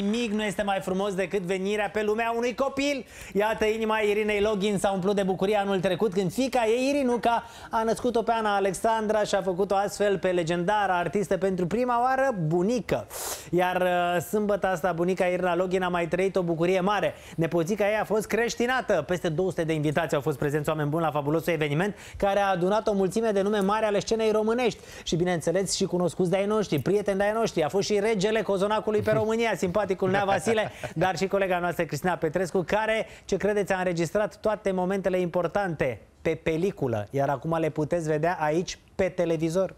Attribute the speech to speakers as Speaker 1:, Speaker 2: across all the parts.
Speaker 1: nimic nu este mai frumos decât venirea pe lumea unui copil. Iată, inima Irinei Login s-a umplut de bucurie anul trecut când fica ei, Irinuca, a născut-o pe Ana Alexandra și a făcut-o astfel pe legendara artistă pentru prima oară bunică. Iar uh, sâmbătă asta bunica Irina Login a mai trăit o bucurie mare. Nepoțica ei a fost creștinată. Peste 200 de invitați au fost prezenți oameni buni la fabulosul eveniment care a adunat o mulțime de nume mari ale scenei românești și bineînțeles și cunoscuți de-ai noștri, prieteni de-ai noștri. A fost și regele cozonacului pe România, simpaticul Nea Vasile, dar și colega noastră Cristina Petrescu, care, ce credeți, a înregistrat toate momentele importante pe peliculă, iar acum le puteți vedea aici pe televizor.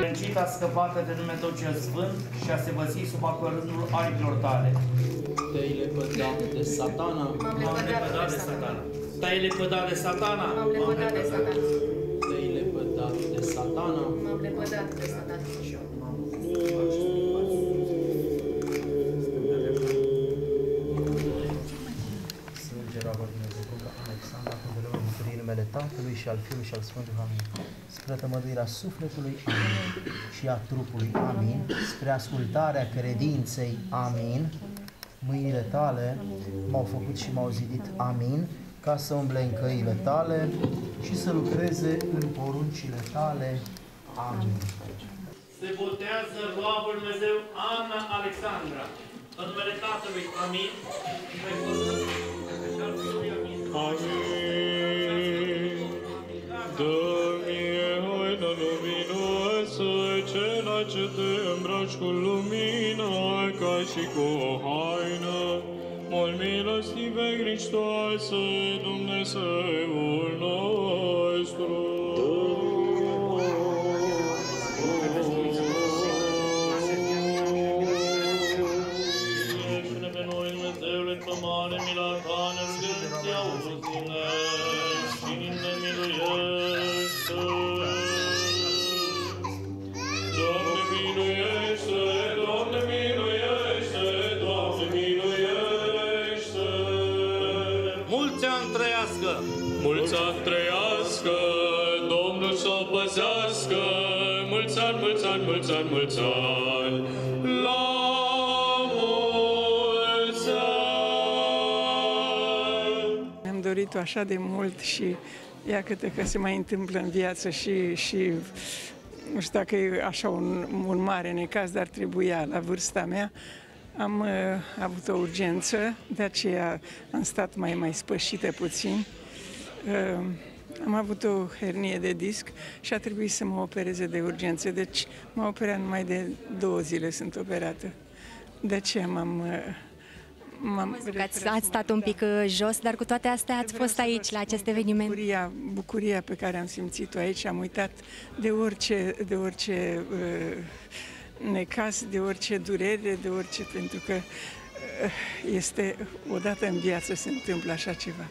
Speaker 2: Fericita scăpată de nume tot cel sfânt și a se văzi sub apărândul aripilor tale.
Speaker 3: Te-ai lepădat de satana,
Speaker 2: M-am lepădat de satana. Te-ai lepădat de satana.
Speaker 4: M-am lepădat de satana.
Speaker 5: Și al Fiului și al Sfântului Amin. Spre tămăduirea sufletului, Amin, și a trupului, Amin. Spre ascultarea credinței, Amin. Mâinile tale m-au făcut și m-au zidit, Amin, ca să umble în căile tale și să lucreze în poruncile tale, Amin.
Speaker 2: Se botează roabul Dumnezeu Ana Alexandra. În numele Tatălui, amin. Și pe Cuvântul și al Fiului, amin.
Speaker 6: Amin. Dă-mi haina luminoasă, cela ce te îmbraci cu lumină, ca și cu o haină. Mult milostive Hristoase, Dumnezeul nostru.
Speaker 2: Ești pe noi, Dumnezeule, într-o mare mila ta, ne rugăm, ți auzi-ne mulți ani,
Speaker 6: mulți ani, mulți ani, la mulți ani!
Speaker 7: Mi-am dorit-o așa de mult și ia câte că se mai întâmplă în viață și, și nu știu dacă e așa un, un mare necaz, dar trebuia la vârsta mea. Am uh, avut o urgență, de aceea am stat mai, mai spășită puțin. Uh, am avut o hernie de disc și a trebuit să mă opereze de urgență, deci m-a operat numai de două zile sunt operată. De aceea m-am... Uh, m-am
Speaker 8: Că ați,
Speaker 7: retras
Speaker 8: ați stat un pic uh, jos, dar cu toate astea ați
Speaker 7: Vreau
Speaker 8: fost
Speaker 7: să vă
Speaker 8: aici, la
Speaker 7: spun
Speaker 8: acest
Speaker 7: că
Speaker 8: eveniment.
Speaker 7: Bucuria, bucuria pe care am simțit-o aici, am uitat de orice, de orice uh, necas, de orice durere, de orice, pentru că uh, este odată în viață se întâmplă așa ceva.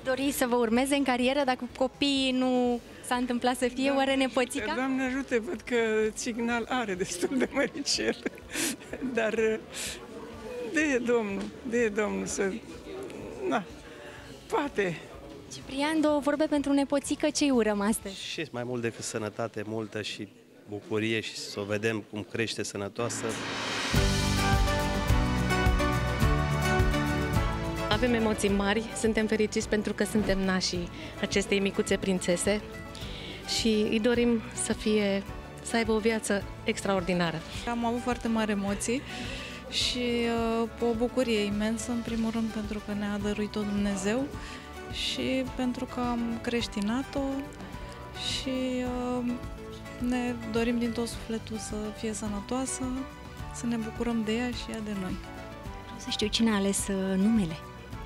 Speaker 8: Ați dori să vă urmeze în carieră dacă copiii nu s-a întâmplat să fie, oare nepoțica?
Speaker 7: Doamne ajută, văd că Signal are destul de măricel, dar uh, de Domnul, de Domnul să... Na, poate,
Speaker 8: Ciprian, două vorbe pentru nepoțică, ce-i urăm astăzi?
Speaker 9: Și mai mult decât sănătate multă și bucurie și să o vedem cum crește sănătoasă.
Speaker 10: Avem emoții mari, suntem fericiți pentru că suntem nașii acestei micuțe prințese și îi dorim să fie, să aibă o viață extraordinară.
Speaker 11: Am avut foarte mari emoții și uh, o bucurie imensă, în primul rând pentru că ne-a dăruit-o Dumnezeu și pentru că am creștinat-o și uh, ne dorim din tot sufletul să fie sănătoasă, să ne bucurăm de ea și ea de noi.
Speaker 8: Vreau să știu cine a ales uh, numele.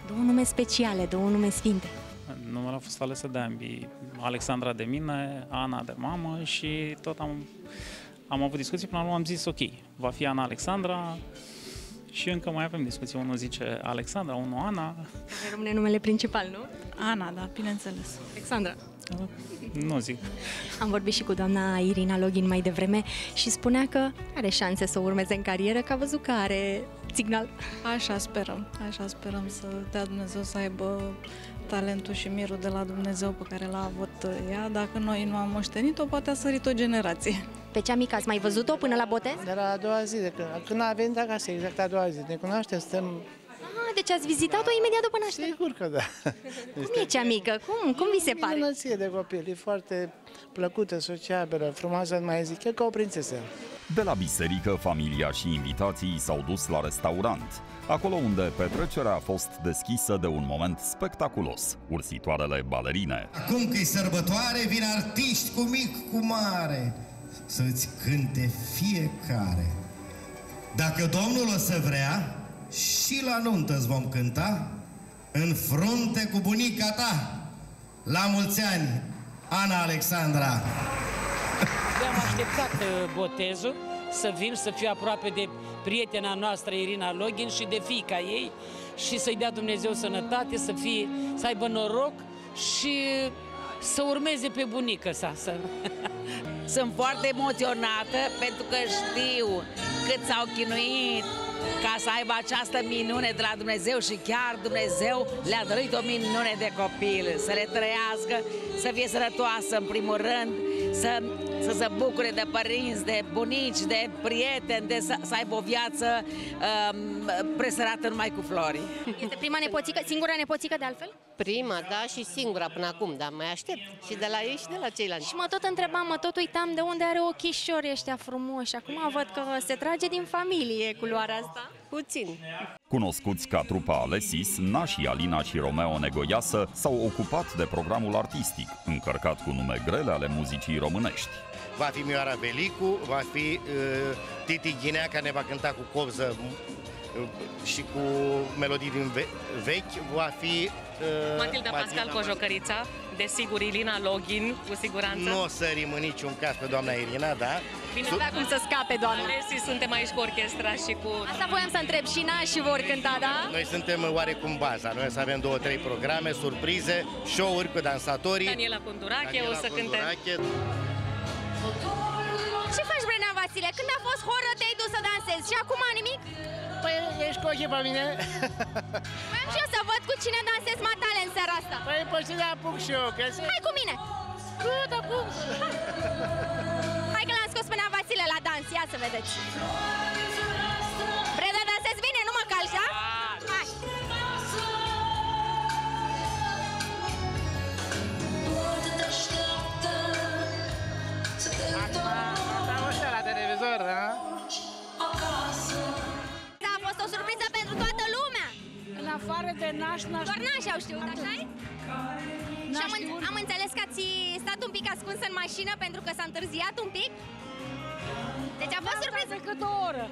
Speaker 8: Două nume speciale, două nume sfinte.
Speaker 12: Numele a fost alese de ambii, Alexandra de mine, Ana de mamă și tot am, am avut discuții, până la urmă am zis ok, va fi Ana Alexandra și încă mai avem discuții, unul zice Alexandra, unul Ana,
Speaker 8: Care rămâne numele principal, nu?
Speaker 11: Ana, da, bineînțeles.
Speaker 8: Alexandra.
Speaker 12: nu zic.
Speaker 8: Am vorbit și cu doamna Irina Login mai devreme și spunea că are șanse să o urmeze în carieră, că a văzut că are signal.
Speaker 11: Așa sperăm, așa sperăm să dea Dumnezeu să aibă talentul și mirul de la Dumnezeu pe care l-a avut ea. Dacă noi nu am moștenit-o, poate a sărit o generație.
Speaker 13: Pe cea mică ați mai văzut-o până la botez?
Speaker 14: De la a doua zi, de când, când a venit acasă, exact a doua zi. Ne cunoaștem, suntem...
Speaker 13: Ah, deci ați vizitat-o imediat după naștere?
Speaker 14: Sigur că da.
Speaker 13: Cum e cea mică? Cum, cum vi se pare?
Speaker 14: Minunăție de copil, e foarte plăcută, sociabilă, frumoasă, nu mai zic, e ca o prințesă.
Speaker 15: De la biserică, familia și invitații s-au dus la restaurant, acolo unde petrecerea a fost deschisă de un moment spectaculos, ursitoarele balerine.
Speaker 16: Acum că e sărbătoare, vin artiști cu mic, cu mare, să-ți cânte fiecare. Dacă Domnul o să vrea, și la nuntă îți vom cânta, în frunte cu bunica ta. La mulți ani, Ana Alexandra!
Speaker 17: Am așteptat uh, botezul să vin, să fiu aproape de prietena noastră Irina Login și de fiica ei și să-i dea Dumnezeu sănătate, să, fie, să aibă noroc și să urmeze pe bunica sa. Să...
Speaker 18: Sunt foarte emoționată pentru că știu cât s-au chinuit ca să aibă această minune de la Dumnezeu și chiar Dumnezeu le-a dăruit o minune de copil, să le trăiască, să fie sănătoasă în primul rând, să, să se bucure de părinți, de bunici, de prieteni, de să, să aibă o viață um, presărată numai cu flori.
Speaker 13: Este prima nepoțică, singura nepoțică de altfel?
Speaker 19: Prima, da, și singura până acum, dar mai aștept și de la ei și de la ceilalți.
Speaker 13: Și mă tot întrebam, mă tot uitam de unde are ochișori ăștia frumoși. Acum văd că se trage din familie culoarea asta.
Speaker 19: Puțin.
Speaker 15: Cunoscuți ca trupa Alesis, nașii Alina și Romeo Negoiasă s-au ocupat de programul artistic, încărcat cu nume grele ale muzicii românești.
Speaker 16: Va fi Mioara Belicu, va fi uh, Titi Ghinea, care ne va cânta cu copză uh, și cu melodii din ve- vechi, va fi uh,
Speaker 10: Matilda Pascal Cojocărița, desigur Ilina Login, cu siguranță.
Speaker 16: Nu o să în niciun caz pe doamna Irina, da?
Speaker 13: Bine, avea cum să scape, doamna.
Speaker 10: Alesi, suntem aici cu orchestra și cu...
Speaker 13: Asta voiam să întreb, și nașii vor cânta, da?
Speaker 16: Noi suntem oarecum baza, noi să avem două, trei programe, surprize, show-uri cu dansatorii.
Speaker 10: Daniela Condurache
Speaker 16: Daniela
Speaker 10: o să cânte.
Speaker 16: Condurache.
Speaker 13: Ce faci, Brenea Vasile? Când a fost horă, te-ai dus să dansezi și acum nimic?
Speaker 14: Păi ești cu ochii pe mine?
Speaker 13: Vreau și eu să văd cu cine dansez matale în seara asta.
Speaker 14: Păi pe cine apuc și eu, că
Speaker 13: Hai cu mine!
Speaker 14: Cât acum?
Speaker 13: Hai că l-am scos pe Nea Vasile la dans, ia să vedeți.
Speaker 20: De naș, naș...
Speaker 13: Doar nașii au știut, așa Și am, în- am înțeles că ați stat un pic ascuns în mașină pentru că s-a întârziat un pic? Deci a fost surpriză!
Speaker 20: decât o oră.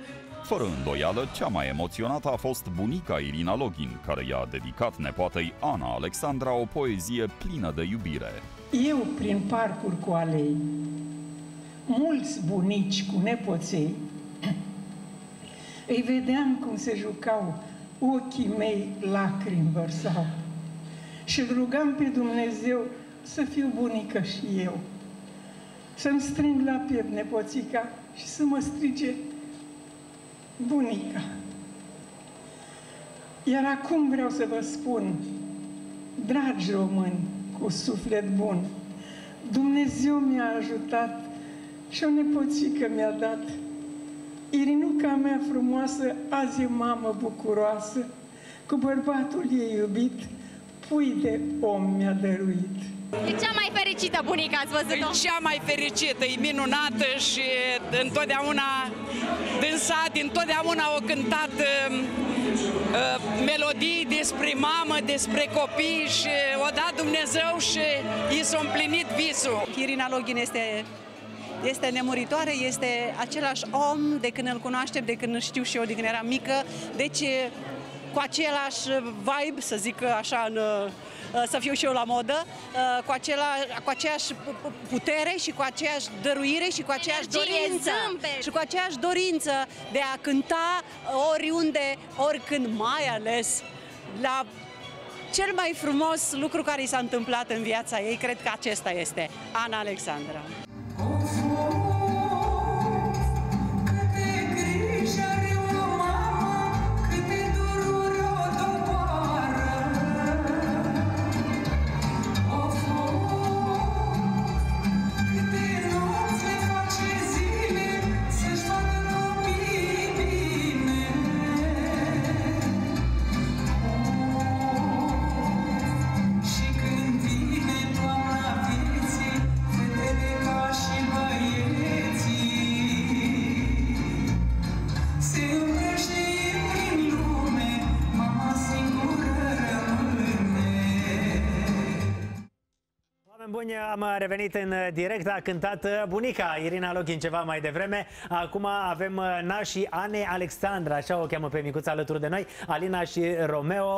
Speaker 15: Fără îndoială, cea mai emoționată a fost bunica Irina Login, care i-a dedicat nepoatei Ana Alexandra o poezie plină de iubire.
Speaker 7: Eu, prin parcuri cu alei, mulți bunici cu nepoței, îi vedeam cum se jucau, ochii mei lacrimi vărsau. Și îl rugam pe Dumnezeu să fiu bunică și eu. Să-mi strâng la piept nepoțica și să mă strige bunica. Iar acum vreau să vă spun, dragi români cu suflet bun, Dumnezeu mi-a ajutat și o nepoțică mi-a dat. Irinuca mea frumoasă, azi e mamă bucuroasă, cu bărbatul ei iubit, pui de om mi-a dăruit.
Speaker 13: E cea mai fericită bunica, ați văzut-o?
Speaker 21: E cea mai fericită, e minunată și întotdeauna dânsa, dintotdeauna au cântat uh, uh, melodii despre mamă, despre copii și o dat Dumnezeu și i s-a împlinit visul.
Speaker 22: Irina Login este este nemuritoare, este același om de când îl cunoaștem, de când îl știu și eu de când eram mică, deci cu același vibe, să zic așa, în, să fiu și eu la modă, cu, acela, cu aceeași putere și cu aceeași dăruire și cu aceeași
Speaker 13: Energie,
Speaker 22: dorință
Speaker 13: zâmbet.
Speaker 22: și cu aceeași dorință de a cânta oriunde, oricând, mai ales la cel mai frumos lucru care i s-a întâmplat în viața ei, cred că acesta este Ana Alexandra.
Speaker 1: See buni, am revenit în direct, a cântat bunica Irina Lochin ceva mai devreme. Acum avem nașii Ane Alexandra, așa o cheamă pe micuța alături de noi, Alina și Romeo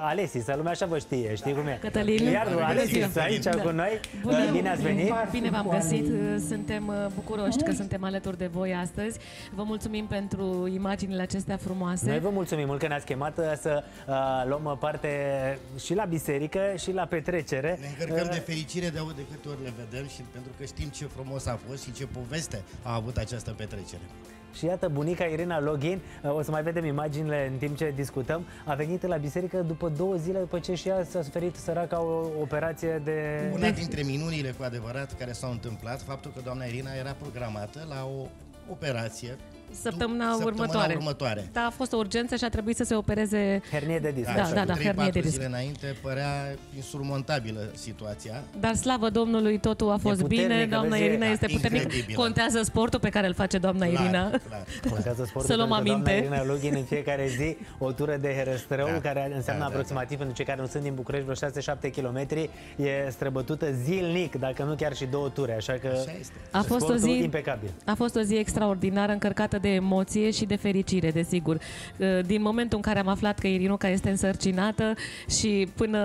Speaker 1: Alesis, lumea așa vă știe, știi cum e?
Speaker 10: Cătălin.
Speaker 1: Iar Alesis aici
Speaker 10: Da.
Speaker 1: cu noi,
Speaker 10: Bună.
Speaker 1: bine ați venit.
Speaker 10: Bine v-am găsit, suntem uh, bucuroși că suntem alături de voi astăzi. Vă mulțumim pentru imaginile acestea frumoase.
Speaker 1: Noi vă mulțumim mult că ne-ați chemat uh, să uh, luăm parte și la biserică și la petrecere.
Speaker 16: Ne încărcăm
Speaker 1: Uh,
Speaker 16: de fericire de de câte ori le vedem și pentru că știm ce frumos a fost și ce poveste a avut această petrecere.
Speaker 1: Și iată, bunica Irina Login, uh, o să mai vedem imaginile în timp ce discutăm, a venit la biserică după două zile după ce și ea s-a suferit săraca o operație de...
Speaker 16: Una dintre minunile cu adevărat care s-au întâmplat, faptul că doamna Irina era programată la o operație
Speaker 10: Săptămâna,
Speaker 16: Săptămâna
Speaker 10: următoare.
Speaker 16: următoare.
Speaker 10: Da, a fost o urgență și a trebuit să se opereze...
Speaker 1: Hernie de disc.
Speaker 10: Da, da, da,
Speaker 16: cu
Speaker 10: hernie de
Speaker 16: 3-4
Speaker 10: disc.
Speaker 16: zile înainte părea insurmontabilă situația.
Speaker 10: Dar slavă Domnului, totul a fost
Speaker 16: puternică,
Speaker 10: bine, doamna
Speaker 16: vezi,
Speaker 10: Irina
Speaker 16: da,
Speaker 10: este puternică.
Speaker 16: incredibilă.
Speaker 10: Contează sportul pe care îl face doamna Irina.
Speaker 1: Contează sportul
Speaker 10: Să luăm
Speaker 1: pentru că
Speaker 10: aminte.
Speaker 1: Doamna Irina Login în fiecare zi o tură de herăstrău
Speaker 16: Da.
Speaker 1: care înseamnă
Speaker 16: Da, da,
Speaker 1: aproximativ pentru cei care nu sunt din București vreo 6-7 km e străbătută zilnic, dacă nu chiar și două ture, așa că
Speaker 10: A fost o
Speaker 1: sportul
Speaker 10: zi
Speaker 1: impecabil.
Speaker 10: A fost o zi extraordinară, încărcată de emoție și de fericire, desigur. Uh, Din momentul în care am aflat că Irinuca este însărcinată și până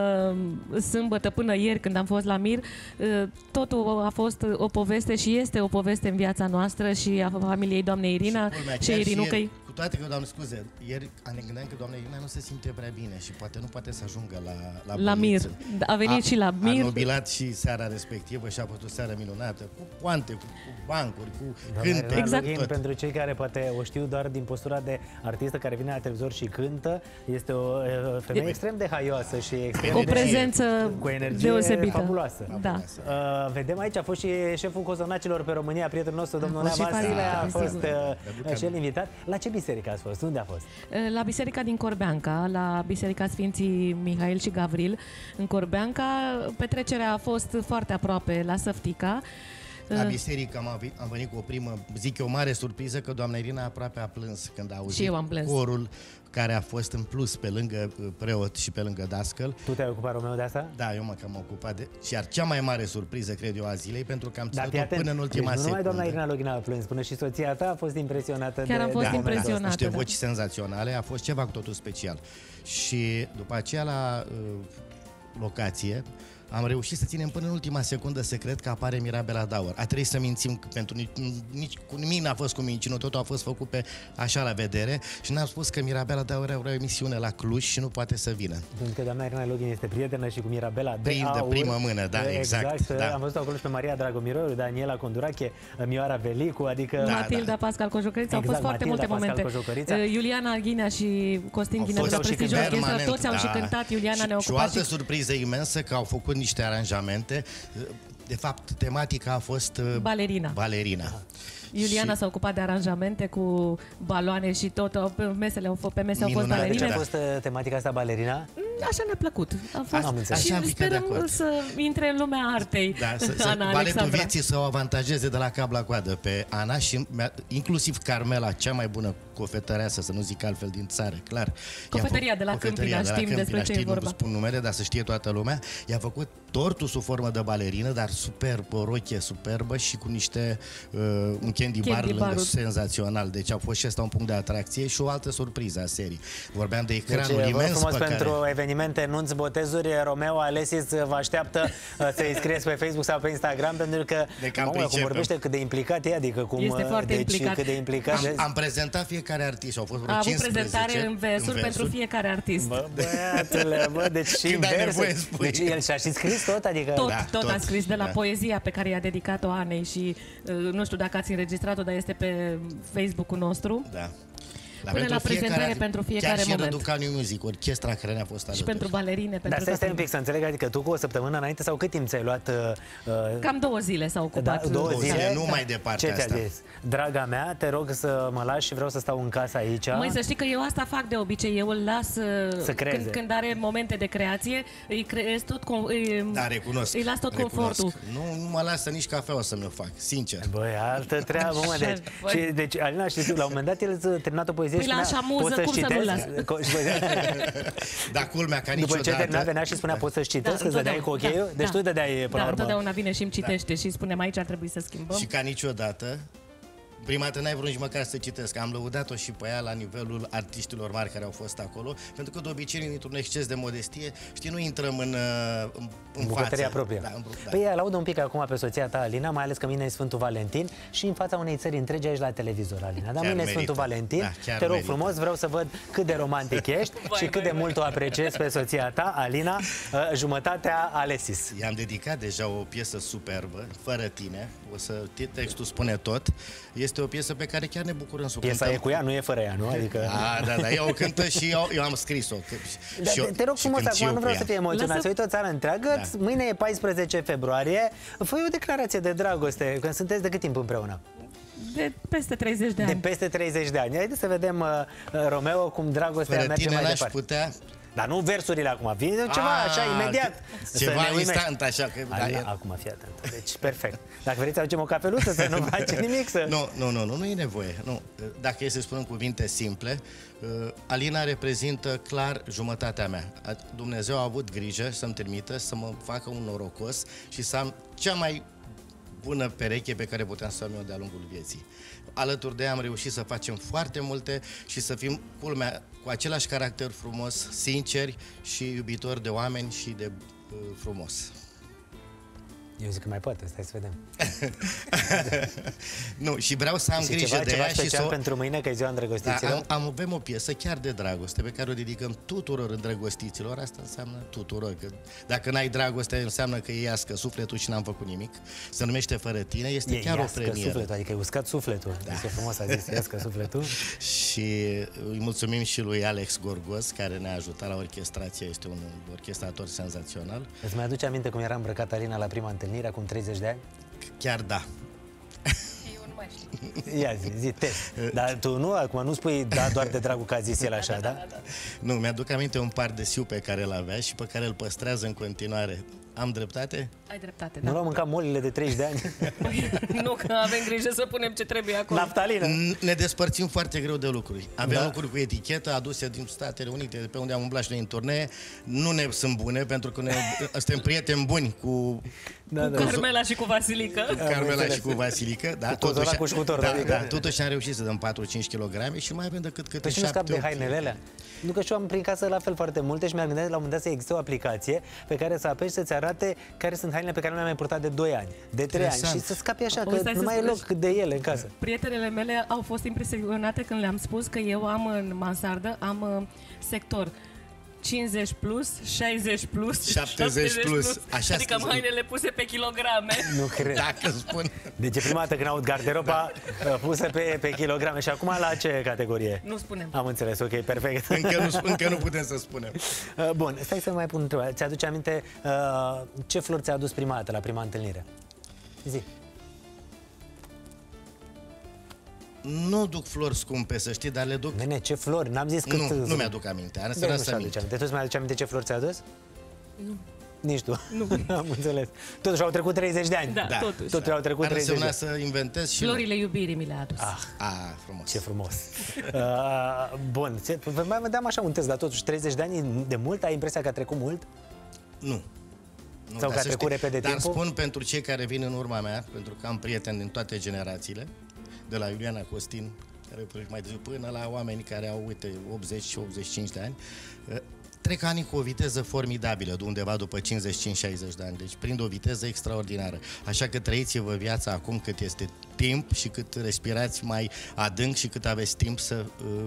Speaker 10: sâmbătă, până ieri când am fost la Mir, uh, totul a fost o poveste și este o poveste în viața noastră și a familiei doamnei Irina
Speaker 16: Culmea,
Speaker 10: și,
Speaker 16: chiar
Speaker 10: Irinucăi.
Speaker 16: ieri, cu toate că, doamne, scuze, ieri ne gândeam că doamna Irina nu se simte prea bine și poate nu poate să ajungă la La,
Speaker 10: La Mir.
Speaker 16: bolniță.
Speaker 10: A venit și la Mir.
Speaker 16: A nobilat și seara respectivă și a fost o seară minunată, cu poante, cu, cu bancuri, cu
Speaker 1: Doamna
Speaker 16: cânte,
Speaker 1: Irina
Speaker 10: Exact.
Speaker 1: Login, pentru cei care poate o știu doar din postura de artistă care vine la televizor și cântă, este o uh, femeie
Speaker 10: E-
Speaker 1: extrem de haioasă și extrem
Speaker 10: O
Speaker 1: de
Speaker 10: prezență
Speaker 1: cu energie
Speaker 10: deosebită.
Speaker 1: fabuloasă.
Speaker 10: Da.
Speaker 1: Uh, vedem aici, a fost și șeful cozonacilor pe România, prietenul nostru, domnul
Speaker 10: fost
Speaker 1: Nea
Speaker 10: și
Speaker 1: Vasile, a
Speaker 10: Vasile,
Speaker 1: fost
Speaker 10: desigur.
Speaker 1: uh, și el invitat. La ce biserică ați fost? Unde a fost?
Speaker 10: La Biserica din Corbeanca, la Biserica Sfinții Mihail și Gavril, în Corbeanca, petrecerea a fost foarte aproape la Săftica.
Speaker 16: La
Speaker 10: Uh,
Speaker 16: biserică am, avi- am venit cu o primă, zic eu, mare surpriză că doamna Irina aproape a plâns când a auzit
Speaker 10: Și eu am plâns.
Speaker 16: corul care a fost în plus pe lângă uh, preot și pe lângă dascăl.
Speaker 1: Tu te-ai ocupat, Romeo, de asta?
Speaker 16: Da, eu mă cam ocupat de... Și iar cea mai mare surpriză, cred eu, a zilei, pentru că am
Speaker 1: Dar
Speaker 16: ținut-o
Speaker 1: fii atent,
Speaker 16: până în ultima
Speaker 1: deci nu numai
Speaker 16: secundă.
Speaker 1: doamna Irina Login a plâns, până și soția ta a fost impresionată
Speaker 10: Chiar
Speaker 1: de,
Speaker 10: am fost
Speaker 1: de momentul ăsta.
Speaker 10: impresionată.
Speaker 16: niște
Speaker 10: da.
Speaker 16: voci senzaționale, a fost ceva cu totul special. Și după aceea la uh, locație am reușit să ținem până în ultima secundă secret că apare Mirabela Dauer. A trebuit să mințim că pentru nici, nici cu nimic n-a fost cu minciună, totul a fost făcut pe așa la vedere și ne-am spus că Mirabela Dauer are o emisiune la Cluj și nu poate să vină.
Speaker 1: Pentru că doamna Irina Login este prietenă și cu Mirabela de
Speaker 16: Prim- de
Speaker 1: aur.
Speaker 16: primă mână, da, exact, da.
Speaker 1: Am văzut acolo și pe Maria Dragomiroiu, Daniela Condurache, Mioara Velicu, adică...
Speaker 16: Da,
Speaker 10: Matilda Pascal Cojocărița, au fost
Speaker 1: Exact,
Speaker 10: foarte
Speaker 1: Matilda
Speaker 10: multe
Speaker 1: Pascal
Speaker 10: momente.
Speaker 1: Cojocărița.
Speaker 10: Uh, Iuliana Ghinea și Costin
Speaker 16: Au
Speaker 10: Ghinea de
Speaker 16: fost
Speaker 10: la
Speaker 16: au și
Speaker 10: Prestigiul
Speaker 16: cântat
Speaker 10: Orchestră,
Speaker 16: permanent,
Speaker 10: toți au și
Speaker 16: da.
Speaker 10: cântat, Iuliana
Speaker 16: și,
Speaker 10: ne-a
Speaker 16: și o
Speaker 10: ocupat
Speaker 16: altă
Speaker 10: și
Speaker 16: surpriză imensă că au făcut niște aranjamente. De fapt, tematica a fost uh,
Speaker 10: Balerina.
Speaker 16: balerina.
Speaker 10: Iuliana
Speaker 16: Și-
Speaker 10: s-a ocupat de aranjamente cu baloane și tot, au- pe mesele au fost, pe mese au fost
Speaker 16: Minunat,
Speaker 1: De ce
Speaker 10: balerine.
Speaker 1: a fost uh, tematica asta balerina?
Speaker 10: Așa ne-a plăcut. A fost
Speaker 1: Am înțeles.
Speaker 10: și
Speaker 16: Așa am picat de
Speaker 10: sperăm
Speaker 16: acord.
Speaker 10: să intre în lumea artei.
Speaker 16: Da, să, să,
Speaker 10: Ana
Speaker 16: baletul
Speaker 10: Alexandra.
Speaker 16: vieții să o avantajeze de la cap la coadă pe Ana și mi-a- inclusiv Carmela, cea mai bună cofetăreasă, să nu zic altfel din țară, clar. I-a
Speaker 10: Cofetăria
Speaker 16: făcut-
Speaker 10: de la
Speaker 16: cofetăria
Speaker 10: Câmpina,
Speaker 16: de la
Speaker 10: știm
Speaker 16: Câmpina,
Speaker 10: despre ce e
Speaker 16: știm,
Speaker 10: vorba.
Speaker 16: Nu spun numele, dar să știe toată lumea. I-a făcut tortul sub formă de balerină, dar superb, o rochie superbă și cu niște uh, un candy bar
Speaker 10: Candy
Speaker 16: lângă
Speaker 10: bar-ul.
Speaker 16: senzațional. Deci a fost și asta un punct de atracție și o altă surpriză a serii. Vorbeam de
Speaker 1: Deci,
Speaker 16: ecranul
Speaker 1: vă rog
Speaker 16: imens
Speaker 1: frumos
Speaker 16: pe
Speaker 1: pentru
Speaker 16: care...
Speaker 1: evenimente, nunți, botezuri, Romeo Alesis vă așteaptă uh, să-i scrieți pe Facebook sau pe Instagram, pentru că,
Speaker 16: De cam
Speaker 1: mamă, cum
Speaker 16: pricepem.
Speaker 1: vorbește, cât de implicat e, adică cum...
Speaker 10: Este
Speaker 1: uh,
Speaker 10: foarte
Speaker 1: deci,
Speaker 10: implicat.
Speaker 1: cât de implicat.
Speaker 16: Am, am prezentat fiecare artist, au fost vreo
Speaker 10: A avut
Speaker 16: 15
Speaker 10: prezentare în versuri pentru fiecare artist.
Speaker 1: Bă, băiatule, bă, deci și
Speaker 16: Când ai
Speaker 1: invers.
Speaker 16: nevoie, spui.
Speaker 1: Deci el și-a și scris tot, adică...
Speaker 10: Tot,
Speaker 16: Da,
Speaker 10: tot, a
Speaker 16: tot.
Speaker 10: scris de la
Speaker 16: Da.
Speaker 10: poezia pe care i-a dedicat-o Anei și uh, nu știu dacă ați înregistrat-o, dar este pe Facebook-ul nostru.
Speaker 16: Da.
Speaker 10: Până la prezentare pentru fiecare
Speaker 16: chiar
Speaker 10: moment.
Speaker 16: și Răducanu Music, orchestra care ne-a fost
Speaker 10: Și
Speaker 16: alături.
Speaker 10: pentru balerine,
Speaker 1: Dar
Speaker 10: pentru
Speaker 1: stai, stai un
Speaker 10: toată
Speaker 1: pic să înțeleg, adică tu cu o săptămână înainte sau cât timp ți-ai luat... Uh, uh,
Speaker 10: Cam două zile s-au
Speaker 1: da,
Speaker 10: ocupat.
Speaker 1: două
Speaker 16: Două
Speaker 1: zile,
Speaker 16: zile, nu mai departe
Speaker 1: Ce ți-a
Speaker 16: asta.
Speaker 1: zis? Draga mea, te rog să mă lași și vreau să stau în casă aici.
Speaker 10: Măi, să știi că eu asta fac de obicei, eu îl las uh,
Speaker 1: Să creeze.
Speaker 10: când, când are momente de creație, îi creez tot, com- îi,
Speaker 16: Da, recunosc.
Speaker 10: îi las tot
Speaker 16: recunosc.
Speaker 10: confortul.
Speaker 16: Nu, nu mă lasă nici cafeaua să mi-o fac, sincer.
Speaker 1: Băi, altă treabă, mă,
Speaker 10: Așa,
Speaker 1: deci,
Speaker 10: băi.
Speaker 1: și, deci, Alina, știi tu, la un moment dat el a terminat o poezie poezie
Speaker 10: Păi la
Speaker 1: spunea,
Speaker 10: așa muză,
Speaker 1: "Poți să-și
Speaker 10: cum să nu-l
Speaker 1: citesc?"
Speaker 10: las?
Speaker 1: Co-
Speaker 16: Dar culmea ca
Speaker 1: După ce
Speaker 16: niciodată...
Speaker 1: termina, venea și spunea, poți să-și citesc,
Speaker 10: Da,
Speaker 1: îți dădeai cu
Speaker 10: întotdeauna.
Speaker 1: ocheiul? Deci tu dădeai până
Speaker 10: da,
Speaker 1: la urmă.
Speaker 10: întotdeauna vine și îmi citește și spunem aici ar trebui să schimbăm.
Speaker 16: Și ca niciodată, prima dată n-ai vrut nici măcar să citesc. Am lăudat-o și pe ea la nivelul artiștilor mari care au fost acolo, pentru că de obicei, într-un exces de modestie, știi, nu intrăm în, uh, în, în
Speaker 1: bucătăria
Speaker 16: față.
Speaker 1: proprie.
Speaker 16: Da, în, bu- da.
Speaker 1: Păi ea laudă un pic acum pe soția ta, Alina, mai ales că mâine e Sfântul Valentin și în fața unei țări întregi aici la televizor, Alina. Dar
Speaker 16: Chiar
Speaker 1: mâine e
Speaker 16: merită.
Speaker 1: Sfântul Valentin.
Speaker 16: Da, chiar
Speaker 1: Te rog
Speaker 16: merită.
Speaker 1: frumos, vreau să văd cât de romantic ești și cât de mult o apreciezi pe soția ta, Alina, uh, jumătatea Alesis.
Speaker 16: I-am dedicat deja o piesă superbă, fără tine, o să, textul spune tot. Este o piesă pe care chiar ne bucurăm să o
Speaker 1: Piesa
Speaker 16: cântăm.
Speaker 1: e cu ea, nu e fără ea, nu? Adică...
Speaker 16: A, da, da, ea o cântă și eu, eu am scris-o.
Speaker 1: Da,
Speaker 16: Și eu-
Speaker 1: te- te rog
Speaker 16: și
Speaker 1: frumos,
Speaker 16: cânt și
Speaker 1: acum
Speaker 16: eu
Speaker 1: nu
Speaker 16: cu
Speaker 1: vreau
Speaker 16: ea.
Speaker 1: să fie emoționat,
Speaker 10: Lasă-
Speaker 1: să uită o țară întreagă.
Speaker 16: Da.
Speaker 1: Mâine e 14 februarie. Fă o declarație de dragoste, că sunteți de cât timp împreună?
Speaker 10: De peste 30 de
Speaker 1: De
Speaker 10: ani.
Speaker 1: peste 30 de ani. Haideți să vedem, uh, uh, Romeo, cum dragostea
Speaker 16: Fără
Speaker 1: merge
Speaker 16: tine
Speaker 1: mai
Speaker 16: n-aș
Speaker 1: departe.
Speaker 16: putea...
Speaker 1: Dar nu versurile acum, vine ceva
Speaker 16: A,
Speaker 1: așa imediat. Să
Speaker 16: Ceva
Speaker 1: ne uimești.
Speaker 16: instant, așa că... da,
Speaker 1: Alina,
Speaker 16: e-
Speaker 1: acum fii atent. Deci, perfect. Dacă vreți să aducem o cafeluță, să nu face nimic, să...
Speaker 16: Nu, nu, nu, nu, nu e nevoie. Nu. Dacă e să spun în cuvinte simple, uh, Alina reprezintă clar jumătatea mea. A- Dumnezeu a avut grijă să-mi trimită să mă facă un norocos și să am cea mai bună pereche pe care puteam să am eu de-a lungul vieții. Alături de ea am reușit să facem foarte multe și să fim, culmea, cu același caracter frumos, sinceri și iubitori de oameni și de uh, frumos.
Speaker 1: Eu zic că mai poate, stai să vedem.
Speaker 16: nu, și vreau să am
Speaker 1: și
Speaker 16: grijă
Speaker 1: ceva,
Speaker 16: de
Speaker 1: ceva
Speaker 16: ea și
Speaker 1: special
Speaker 16: să o...
Speaker 1: pentru mâine, că e ziua
Speaker 16: Da,
Speaker 1: îndrăgostiților?
Speaker 16: am, am, avem o piesă chiar de dragoste pe care o dedicăm tuturor îndrăgostiților. Asta înseamnă tuturor. Că dacă n-ai dragoste, înseamnă că e iască sufletul și n-am făcut nimic. Se numește Fără tine. Este
Speaker 1: E
Speaker 16: chiar o
Speaker 1: iască
Speaker 16: premieră.
Speaker 1: sufletul, adică e uscat sufletul. Da. Deci e frumos a zis, iască sufletul.
Speaker 16: Și îi mulțumim și lui Alex Gorgos, care ne-a ajutat la orchestrație. Este un orchestrator senzațional.
Speaker 1: Îți mai aduce aminte cum era îmbrăcat Alina la prima întâlnire, acum 30 de ani?
Speaker 16: Chiar da.
Speaker 1: Ia zi, zi, test. Dar tu nu, acum nu spui da doar de dragul că a zis el așa, da?
Speaker 16: Nu, mi-aduc aminte un par de siu pe care îl avea și pe care îl păstrează în continuare. Am dreptate?
Speaker 10: Ai dreptate,
Speaker 1: Nu
Speaker 10: da.
Speaker 1: l-am mâncat molile de 30 de ani?
Speaker 10: nu, că avem grijă să punem ce trebuie acolo.
Speaker 1: Naftalină.
Speaker 16: N- Ne despărțim foarte greu de lucruri. Avem
Speaker 1: Da.
Speaker 16: lucruri cu etichetă aduse din Statele Unite, de pe unde am umblat și noi în turnee. Nu ne sunt bune, pentru că ne, suntem prieteni buni cu,
Speaker 1: Da,
Speaker 10: Cu Carmela și cu Vasilică.
Speaker 16: cu Carmela și cu Vasilică. Da,
Speaker 1: Cu cozonacul și cu tortul,
Speaker 16: da,
Speaker 1: adică-
Speaker 16: da, totuși am reușit să dăm 4-5 kg și mai avem decât câte
Speaker 1: Păi și nu scap
Speaker 16: 7
Speaker 1: de hainele alea? Nu că și eu am prin casă la fel foarte multe și mi-am gândit la un moment dat să existe o aplicație pe care să apeși să-ți arate care sunt hainele pe care nu le-am mai purtat de 2 ani, de 3 ani
Speaker 16: Interesant.
Speaker 1: și să scapi așa,
Speaker 10: Auzi,
Speaker 1: că
Speaker 10: stai
Speaker 1: nu
Speaker 10: să
Speaker 1: mai e
Speaker 10: spun-
Speaker 1: loc de ele în casă.
Speaker 10: Prietenele mele au fost impresionate când le-am spus că eu am în mansardă, am uh, sector 50 plus, 60 plus,
Speaker 16: 70 plus. Așa
Speaker 10: adică am
Speaker 16: scrie.
Speaker 10: hainele puse pe kilograme.
Speaker 1: Nu cred.
Speaker 16: Dacă spun.
Speaker 1: Deci e prima dată când aud garderoba uh, pusă pe, pe kilograme și acum la ce categorie?
Speaker 10: Nu spunem.
Speaker 1: Am înțeles, ok, perfect.
Speaker 16: Încă nu, încă nu putem să spunem.
Speaker 1: Uh, Bun, stai să mai pun întrebare. Ți-aduce aminte uh, ce flori ți-a adus prima dată la prima întâlnire? Zi.
Speaker 16: Nu duc flori scumpe, să știi, dar le duc...
Speaker 1: Nene, ce flori? N-am zis cât...
Speaker 16: Nu, nu mi-aduc aminte. Are
Speaker 1: De
Speaker 16: să
Speaker 1: nu
Speaker 16: lasă
Speaker 1: și aduce
Speaker 16: aminte.
Speaker 1: aminte. Tu îți mai aduce aminte ce flori ți-a adus?
Speaker 10: Nu.
Speaker 1: Nici tu. Nu. Am înțeles. Totuși au trecut 30 de ani.
Speaker 10: Da, Da. totuși.
Speaker 1: Totuși au trecut
Speaker 16: Ar
Speaker 1: 30 de
Speaker 16: însemna
Speaker 1: ani.
Speaker 16: să inventez și...
Speaker 10: Florile iubirii mi le-a adus.
Speaker 1: Ah,
Speaker 16: Ah, frumos.
Speaker 1: ce frumos. uh, bun, ce- vă mai vedeam așa un test, dar totuși 30 de ani e de mult? Ai impresia că a trecut mult?
Speaker 16: Nu. Nu,
Speaker 1: Sau
Speaker 16: dar
Speaker 1: că a
Speaker 16: să
Speaker 1: trecut
Speaker 16: știi-
Speaker 1: repede
Speaker 16: Dar
Speaker 1: timpul?
Speaker 16: spun pentru cei care vin în urma mea, pentru că am prieteni din toate generațiile, de la Iuliana Costin, care până mai târziu, până la oameni care au, uite, 80 și 85 de ani, eh, trec anii cu o viteză formidabilă, de undeva după 55-60 de ani, deci prind o viteză extraordinară. Așa că trăiți-vă viața acum cât este timp și cât respirați mai adânc și cât aveți timp să uh,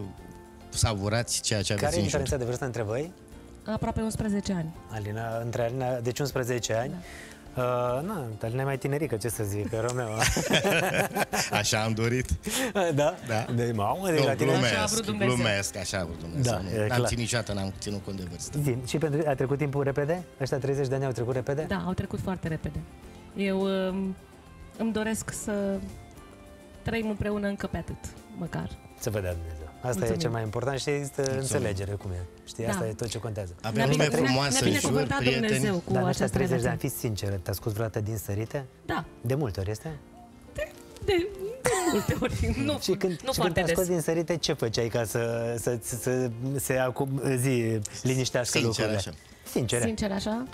Speaker 16: savurați ceea ce aveți
Speaker 1: Care e
Speaker 16: în jur.
Speaker 1: diferența de vârstă între voi?
Speaker 10: Aproape 11 ani.
Speaker 1: Alina, între Alina, deci 11 ani. Uh, na, Alina e mai tinerică, ce să zic, Romeo.
Speaker 16: Așa am dorit.
Speaker 1: da?
Speaker 16: Da.
Speaker 1: De mamă, de
Speaker 16: Nu,
Speaker 1: la tine.
Speaker 16: glumesc,
Speaker 10: Așa a vrut Dumnezeu.
Speaker 16: glumesc, așa a vrut Dumnezeu.
Speaker 1: Da,
Speaker 16: nu.
Speaker 1: e
Speaker 16: N-am
Speaker 1: clar.
Speaker 16: ținut niciodată, n-am ținut cont de vârstă.
Speaker 1: Zi, și pentru a trecut timpul repede? Ăștia 30 de ani au trecut repede?
Speaker 10: Da, au trecut foarte repede. Eu um, îmi doresc să trăim împreună încă pe atât, măcar.
Speaker 1: Să vă dea Dumnezeu. Asta
Speaker 10: Mulțumim.
Speaker 1: e cel mai important și există înțelegere cum e. Știi,
Speaker 10: Da.
Speaker 1: asta e tot ce contează.
Speaker 16: Avem
Speaker 10: Ne-a
Speaker 16: lume
Speaker 10: bine- ne-a-
Speaker 16: frumoasă
Speaker 10: ne-a
Speaker 16: în jur,
Speaker 10: binecuvântat
Speaker 16: prieteni.
Speaker 10: Dumnezeu cu
Speaker 1: Dar în ăștia
Speaker 10: această
Speaker 1: 30 de ani,
Speaker 10: relație.
Speaker 1: fiți sinceră, te-a scos vreodată din sărite?
Speaker 10: Da.
Speaker 1: De multe ori este?
Speaker 10: De, de ulterior. Nu,
Speaker 1: Și când,
Speaker 10: nu
Speaker 1: și când
Speaker 10: foarte
Speaker 1: te-ai
Speaker 10: des.
Speaker 1: scos din sărite, ce făceai ca să, să, să, să se acum zi liniștească
Speaker 16: Sincer,
Speaker 1: lucrurile?
Speaker 16: așa.
Speaker 1: Sincer.
Speaker 10: Sincer așa,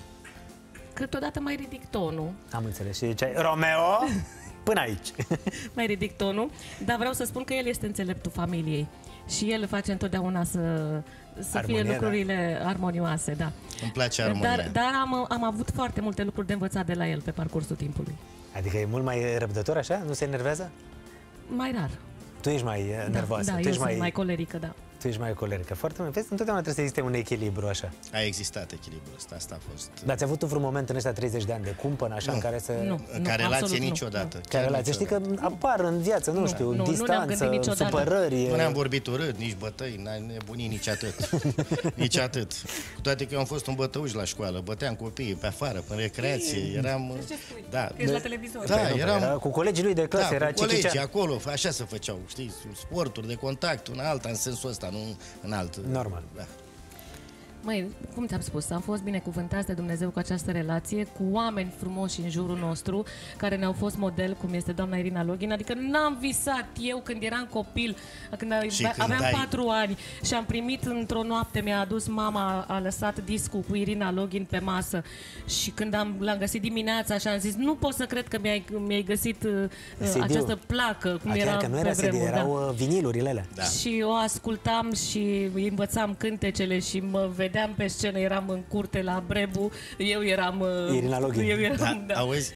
Speaker 10: câteodată mai ridic tonul.
Speaker 1: Am înțeles. Și ziceai, Romeo, până aici.
Speaker 10: mai ridic tonul, dar vreau să spun că el este înțeleptul familiei și el face întotdeauna să, să
Speaker 16: Armonie,
Speaker 10: fie
Speaker 16: da?
Speaker 10: lucrurile armonioase, da.
Speaker 16: Îmi place armonia.
Speaker 10: Dar, dar am, am avut foarte multe lucruri de învățat de la el pe parcursul timpului.
Speaker 1: Adică e mult mai răbdător așa? Nu se enervează?
Speaker 10: Mai rar.
Speaker 1: Tu ești mai uh, nervoasă.
Speaker 10: Da,
Speaker 1: tu
Speaker 10: eu
Speaker 1: ești
Speaker 10: sunt mai colerică, da.
Speaker 1: Tu ești mai colerică. Foarte mult. Vezi, întotdeauna trebuie să existe un echilibru așa.
Speaker 16: A existat echilibrul ăsta, asta a fost.
Speaker 1: Dar ți-a avut tu vreun moment în ăștia 30 de ani de cumpăn, așa,
Speaker 16: Nu.
Speaker 1: în care să...
Speaker 16: Nu, În nu, ca relație absolut nu. niciodată.
Speaker 1: Ca
Speaker 16: Chiar
Speaker 1: relație. Știi că apar în viață, nu,
Speaker 16: Nu.
Speaker 1: știu,
Speaker 16: Nu, nu ne-am
Speaker 1: distanță,
Speaker 16: gândit niciodată.
Speaker 1: supărări.
Speaker 16: Nu ne-am vorbit urât, nici bătăi, n-ai nebunit nici atât. nici atât. Cu toate că eu am fost un bătăuș la școală, băteam copiii pe afară, în recreație, eram... Da,
Speaker 10: Ești la televizor.
Speaker 16: Da,
Speaker 1: Păi nu,
Speaker 16: eram...
Speaker 1: era cu colegii lui de clasă,
Speaker 16: da,
Speaker 1: era
Speaker 16: cu colegii
Speaker 1: Cicician.
Speaker 16: acolo, așa se făceau, știi, sporturi de contact, una alta, în sensul ăsta, nu în alt.
Speaker 1: Normal.
Speaker 16: Da.
Speaker 10: Măi, cum ți-am spus, am fost binecuvântați de Dumnezeu cu această relație, cu oameni frumoși în jurul nostru, care ne-au fost model, cum este doamna Irina Login, adică n-am visat eu când eram copil, când,
Speaker 16: Și când
Speaker 10: aveam
Speaker 16: ai-
Speaker 10: patru ani și am primit într-o noapte, mi-a adus mama, a lăsat discul cu Irina Login pe masă și când am, l-am găsit dimineața și am zis, nu pot să cred că mi-ai, mi-ai găsit uh,
Speaker 1: CD-ul.
Speaker 10: această placă, cum
Speaker 1: A, chiar
Speaker 10: era
Speaker 1: că nu
Speaker 10: pe
Speaker 1: era CD,
Speaker 10: vremuri, da.
Speaker 1: erau uh, vinilurile alea.
Speaker 16: Da.
Speaker 10: Și o ascultam și îi învățam cântecele și mă vedeam pe scenă, eram în curte la Brebu, eu eram... uh,
Speaker 1: Irina Login.
Speaker 10: Eu eram,
Speaker 16: Da,
Speaker 10: da.
Speaker 16: auzi,